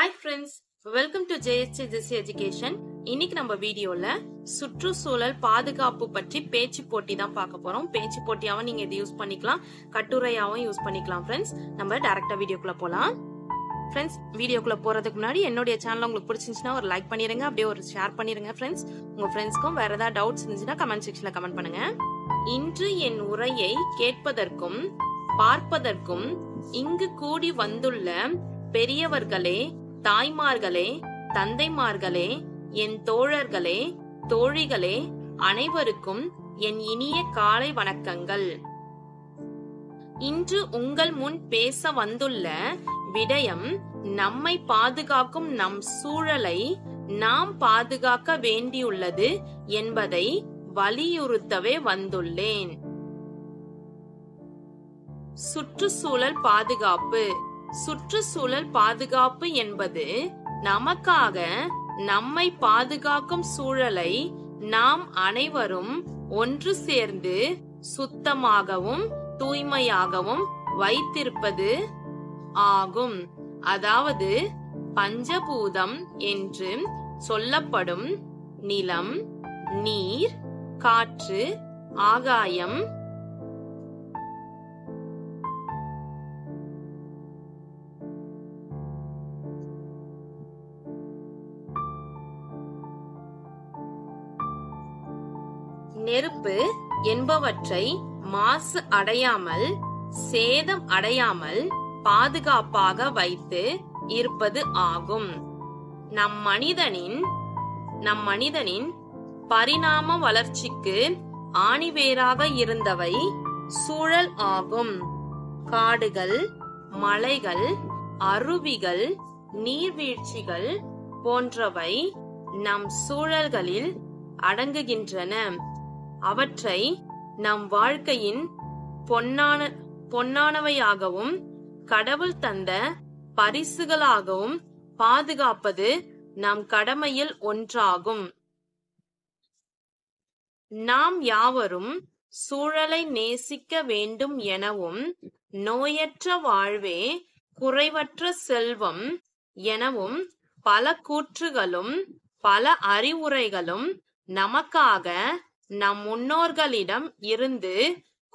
Hi friends welcome to JSC this education இன்னைக்கு நம்ம வீடியோல சுற்றுச்சூழல் பாதுகாப்பு பற்றி பேச்சு போட்டி தான் பார்க்க போறோம். பேச்சு போட்டியாவும் நீங்க இதை யூஸ் பண்ணிக்கலாம். கட்டுரையாவும் யூஸ் பண்ணிக்கலாம் ஃப்ரெண்ட்ஸ் நம்ம டைரக்டா வீடியோக்குள்ள போலாம். ஃப்ரெண்ட்ஸ் வீடியோக்குள்ள போறதுக்கு முன்னாடி என்னுடைய சேனல் உங்களுக்கு பிடிச்சிருந்துச்சுன்னா ஒரு லைக் பண்ணிருங்க. அப்படியே ஒரு ஷேர் பண்ணிருங்க ஃப்ரெண்ட்ஸ் உங்க ஃப்ரெண்ட்ஸ்க்கும் வேற ஏதாவது டவுட்ஸ் இருந்துச்சுன்னா கமெண்ட் செக்ஷன்ல கமெண்ட் பண்ணுங்க. இன்று என் உரையை கேட்பதற்கும் பார்ப்பதற்கும் இங்கு கூடி வந்துள்ள பெரியவர்களே தாய்மார்களே தந்தைமார்களே என் தோழர்களே தோழிகளே அனைவருக்கும் என் இனிய காலை வணக்கங்கள். இன்று உங்கள் முன் பேச வந்துள்ள விடயம் நம்மை பாதுகாக்கும் நம் சூழலை நாம் பாதுகாக்க வேண்டியுள்ளது என்பதை வலியுறுத்தவே வந்துள்ளேன். சுற்றுச்சூழல் பாதுகாப்பு. சுற்றுச்சூழல் பாதுகாப்பு என்பது நமக்காக நம்மை பாதுகாக்கும் சூழலை நாம் அனைவரும் ஒன்று சேர்ந்து சுத்தமாகவும் தூய்மையாகவும் வைத்திருப்பது ஆகும். அதாவது பஞ்சபூதம் என்று சொல்லப்படும் நிலம் நீர் காற்று ஆகாயம் நெருப்பு என்பவற்றை மாசு அடையாமல் சேதம் அடையாமல் பாதுகாப்பாக வைத்து இருப்பது ஆகும். நம் மனிதனின் நம் மனிதனின் பரிணாம வளர்ச்சிக்கு ஆணிவேராக இருந்தவை சூழல் ஆகும். காடுகள் மலைகள் அருவிகள் நீர்வீழ்ச்சிகள் போன்றவை நம் சூழல்களில் அடங்குகின்றன. அவற்றை நம் வாழ்க்கையின் பொன்னான பொன்னானவையாகவும் கடவுள் தந்த பரிசுகளாகவும் பாதுகாப்பது நம் கடமையில் ஒன்றாகும். நாம் யாவரும் சூழலை நேசிக்க வேண்டும் எனவும் நோயற்ற வாழ்வே குறைவற்ற செல்வம் எனவும் பல கூற்றுகளும் பல அறிவுரைகளும் நமக்காக நம் முன்னோர்களிடம் இருந்து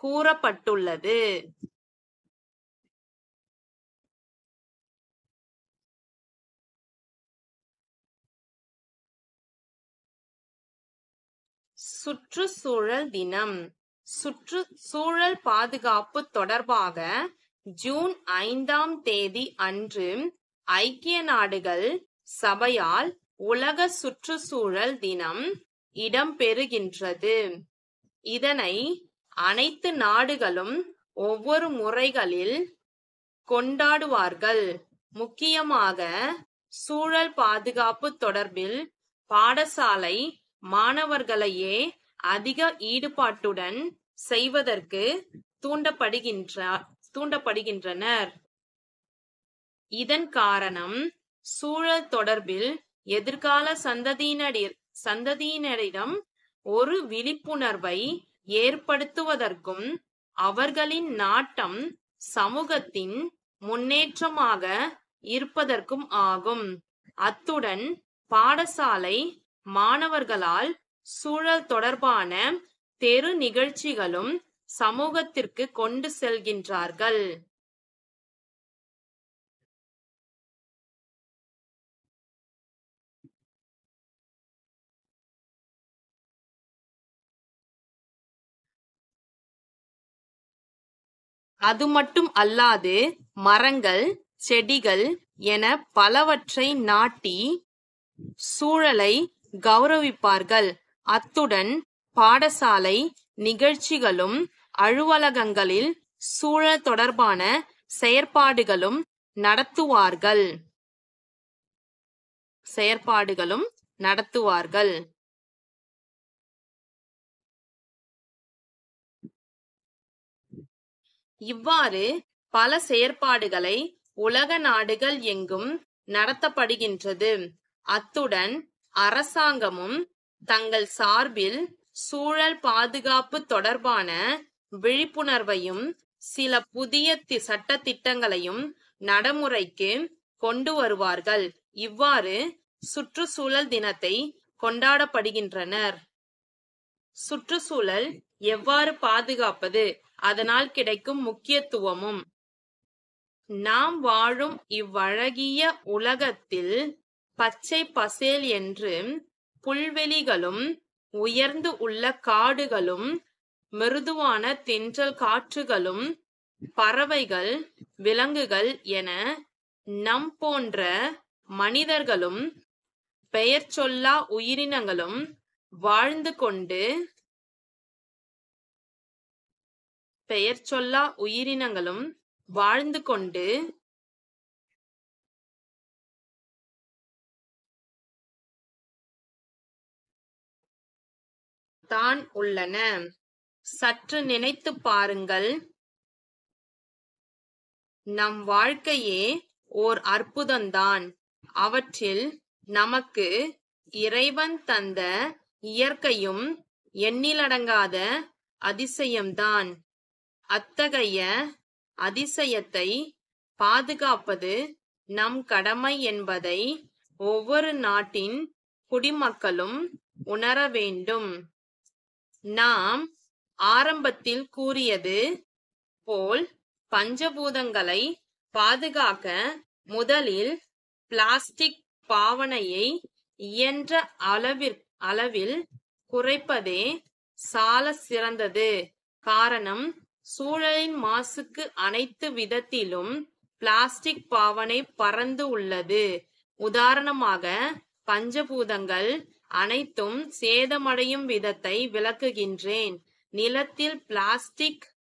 கூறப்பட்டுள்ளது. சுற்றுச்சூழல் தினம். சுற்றுச்சூழல் பாதுகாப்பு தொடர்பாக ஜூன் ஐந்தாம் தேதி அன்று ஐக்கிய நாடுகள் சபையால் உலக சுற்றுச்சூழல் தினம் இடம்பெறுகின்றது இதனை அனைத்து நாடுகளும் ஒவ்வொரு முறைகளில் கொண்டாடுவார்கள். முக்கியமாக சூழல் பாதுகாப்பு தொடர்பில் பாடசாலை மாணவர்களையே அதிக ஈடுபாட்டுடன் செய்வதற்கு தூண்டப்படுகின்ற தூண்டப்படுகின்றனர். இதன் காரணம் சூழல் தொடர்பில் எதிர்கால சந்ததியினர் சந்ததியினரிடம் ஒரு விழிப்புணர்வை ஏற்படுத்துவதற்கும் அவர்களின் நாட்டம் சமூகத்தின் முன்னேற்றமாக இருப்பதற்கும் ஆகும். அத்துடன் பாடசாலை மாணவர்களால் சூழல் தொடர்பான தெரு நிகழ்ச்சிகளும் சமூகத்திற்கு கொண்டு செல்கின்றார்கள். அது மட்டும் அல்லாது மரங்கள் செடிகள் என பலவற்றை நாட்டி சூழலை கௌரவிப்பார்கள். அத்துடன் பாடசாலை நிகழ்ச்சிகளும் அலுவலகங்களில் சூழல் தொடர்பான செயற்பாடுகளும் நடத்துவார்கள். செயற்பாடுகளும் நடத்துவார்கள். இவ்வாறு பல செயற்பாடுகளை உலக நாடுகள் எங்கும் நடத்தப்படுகின்றது. அத்துடன் அரசாங்கமும் தங்கள் சார்பில் சூழல் பாதுகாப்பு தொடர்பான விழிப்புணர்வையும் சில புதிய தி- சட்ட திட்டங்களையும் நடைமுறைக்கு கொண்டு வருவார்கள். இவ்வாறு சுற்றுச்சூழல் தினத்தை கொண்டாடப்படுகின்றனர். சுற்றுச்சூழல் எவ்வாறு பாதுகாப்பது? அதனால் கிடைக்கும் முக்கியத்துவமும். நாம் வாழும் இவ்வழகிய உலகத்தில் பச்சை பசேல் என்று புல்வெளிகளும் உயர்ந்து உள்ள காடுகளும் மிருதுவான தென்றல் காற்றுகளும் பறவைகள் விலங்குகள் என நம் போன்ற மனிதர்களும் பெயர் சொல்லா உயிரினங்களும் வாழ்ந்து கொண்டு பெயர் சொல்லா உயிரினங்களும் வாழ்ந்து கொண்டு தான் உள்ளன. சற்று நினைத்து பாருங்கள். நம் வாழ்க்கையே ஓர் அற்புதம்தான். அவற்றில் நமக்கு இறைவன் தந்த இயற்கையும் எண்ணிலடங்காத அதிசயம்தான். அத்தகைய அதிசயத்தை பாதுகாப்பது நம் கடமை என்பதை ஒவ்வொரு நாட்டின் குடிமக்களும் உணர வேண்டும். நாம் ஆரம்பத்தில் கூறியது போல் பஞ்சபூதங்களை பாதுகாக்க முதலில் பிளாஸ்டிக் பாவனையை இயன்ற அளவிற்கு அளவில் குறைப்பதே சால சிறந்தது. காரணம் சூழலின் மாசுக்கு அனைத்து விதத்திலும் பிளாஸ்டிக் பாவனை பறந்து உள்ளது. உதாரணமாக பஞ்சபூதங்கள் அனைத்தும் சேதமடையும் விதத்தை விளக்குகின்றேன். நிலத்தில் பிளாஸ்டிக்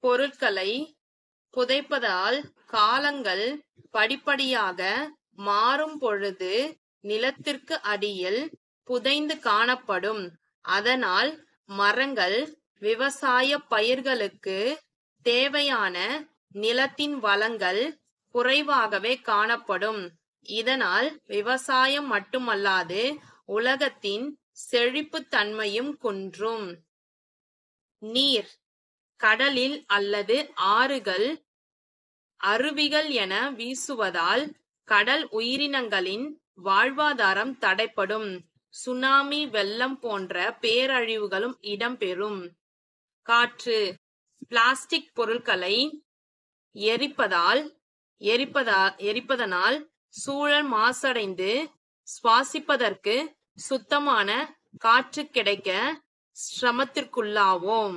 பொருட்களை புதைப்பதால் காலங்கள் படிப்படியாக மாறும் பொழுது நிலத்திற்கு அடியில் புதைந்து காணப்படும். அதனால் மரங்கள் விவசாய பயிர்களுக்கு தேவையான நிலத்தின் வளங்கள் குறைவாகவே காணப்படும். இதனால் விவசாயம் மட்டுமல்லாது உலகத்தின் செழிப்பு தன்மையும் குன்றும். நீர். கடலில் அல்லது ஆறுகள் அருவிகள் என வீசுவதால் கடல் உயிரினங்களின் வாழ்வாதாரம் தடைப்படும் சுனாமி வெள்ளம் போன்ற பேரழிவுகளும் இடம்பெறும். காற்று பிளாஸ்டிக் பொருட்களை எரிப்பதால் எரிப்பதா எரிப்பதனால் சூழல் மாசடைந்து சுவாசிப்பதற்கு சுத்தமான காற்று கிடைக்க சிரமத்திற்குள்ளாவோம்.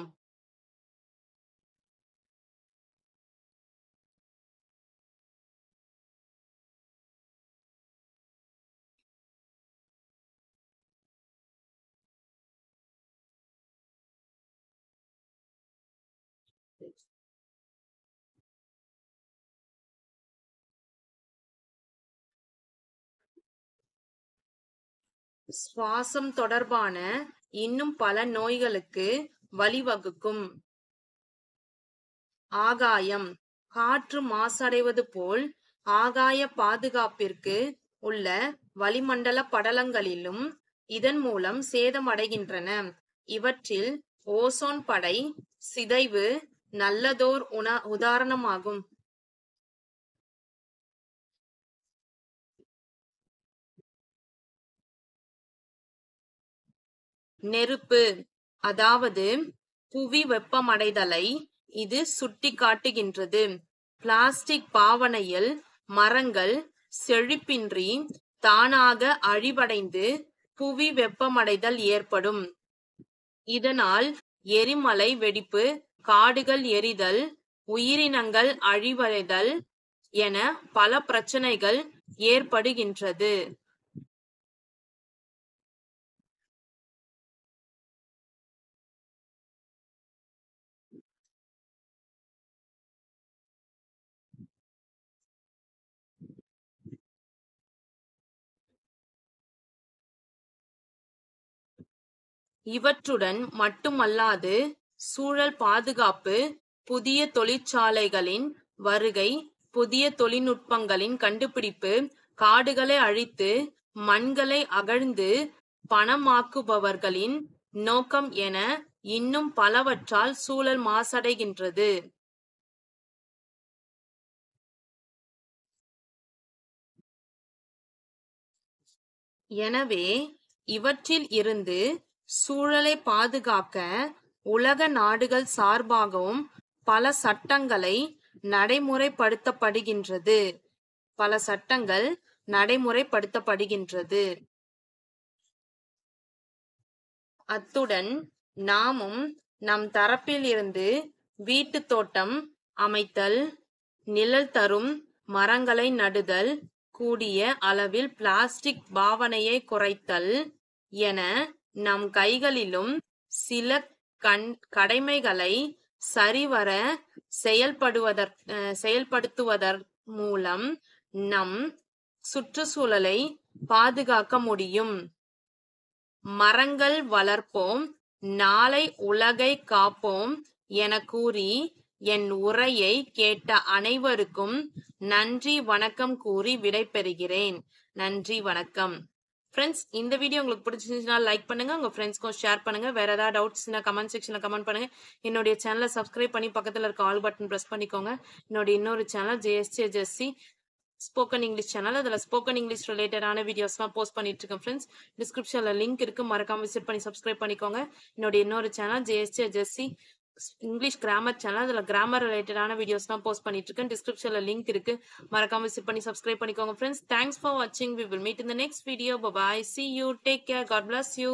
சுவாசம் தொடர்பான இன்னும் பல நோய்களுக்கு வழிவகுக்கும். ஆகாயம் காற்று மாசடைவது போல் ஆகாய பாதுகாப்பிற்கு உள்ள வளிமண்டல படலங்களிலும் இதன் மூலம் சேதமடைகின்றன. இவற்றில் ஓசோன் படை சிதைவு நல்லதோர் உண உதாரணமாகும். நெருப்பு. அதாவது புவி வெப்பமடைதலை இது சுட்டிக்காட்டுகின்றது. பிளாஸ்டிக் பாவனையில் மரங்கள் செழிப்பின்றி தானாக அழிவடைந்து புவி வெப்பமடைதல் ஏற்படும். இதனால் எரிமலை வெடிப்பு காடுகள் எரிதல் உயிரினங்கள் அழிவடைதல் என பல பிரச்சனைகள் ஏற்படுகின்றது. இவற்றுடன் மட்டுமல்லாது சூழல் பாதுகாப்பு புதிய தொழிற்சாலைகளின் வருகை புதிய தொழில்நுட்பங்களின் கண்டுபிடிப்பு காடுகளை அழித்து மண்களை அகழ்ந்து பணமாக்குபவர்களின் நோக்கம் என இன்னும் பலவற்றால் சூழல் மாசடைகின்றது. எனவே இவற்றில் இருந்து சூழலை பாதுகாக்க உலக நாடுகள் சார்பாகவும் பல சட்டங்களை நடைமுறைப்படுத்தப்படுகின்றது. பல சட்டங்கள் நடைமுறைப்படுத்தப்படுகின்றது. அத்துடன் நாமும் நம் தரப்பில் இருந்து வீட்டு தோட்டம் அமைத்தல் நிழல் தரும் மரங்களை நடுதல் கூடிய அளவில் பிளாஸ்டிக் பாவனையை குறைத்தல் என நம் கைகளிலும் சில கண் கடமைகளை சரிவர செயல்படுவதற் செயல்படுத்துவதன் மூலம் நம் சுற்றுச்சூழலை பாதுகாக்க முடியும். மரங்கள் வளர்ப்போம் நாளை உலகை காப்போம் என கூறி என் உரையை கேட்ட அனைவருக்கும் நன்றி வணக்கம் கூறி விடைபெறுகிறேன். நன்றி வணக்கம். ஃப்ரெண்ட்ஸ் இந்த வீடியோ உங்களுக்கு பிடிச்சிருந்துச்சுன்னா லைக் பண்ணுங்க உங்க ஃப்ரெண்ட்ஸ்க்கும் ஷேர் பண்ணுங்க. வேற ஏதாவது டவுட்ஸ்னா கமெண்ட் செக்ஷன்ல கமெண்ட் பண்ணுங்க. என்னுடைய சேனலை சப்ஸ்கிரைப் பண்ணி பக்கத்தில் இருக்க ஆல் பட்டன் பிரஸ் பண்ணிக்கோங்க. என்னுடைய இன்னொரு channel JST JSC spoken English channel அதில் ஸ்போக்கன் இங்கிலீஷ் ரிலேட்டடான வீடியோஸ்லாம் போஸ்ட் பண்ணிட்டு இருக்கேன் ஃப்ரெண்ட்ஸ் டிஸ்கிரிப்ஷனில் லிங்க் இருக்கு. மறக்காம விசிட் பண்ணி சப்ஸ்கிரைப் பண்ணிக்கோங்க. என்னுடைய இன்னொரு channel JST JSC English grammar channel அதில் கிராமர் ரிலேட்டடான வீடியோஸ்லாம் போஸ்ட் பண்ணிட்டு இருக்கேன் டிஸ்கிரிப்ஷனில் லிங்க் இருக்கு. மறக்காம விசிட் பண்ணி சப்ஸ்கிரைப் பண்ணிக்கோங்க ஃப்ரெண்ட்ஸ் தேங்க்ஸ் ஃபார் வாட்சிங் வி வில் மீட் இந்த next video bye see you take care God bless you